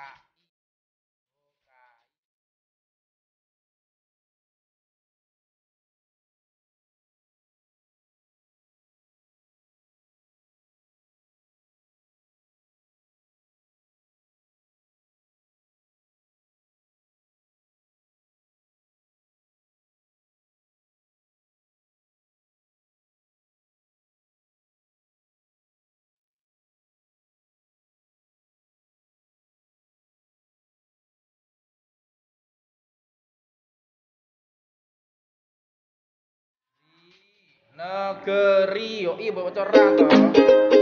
está Negeri yo iya baca ra to.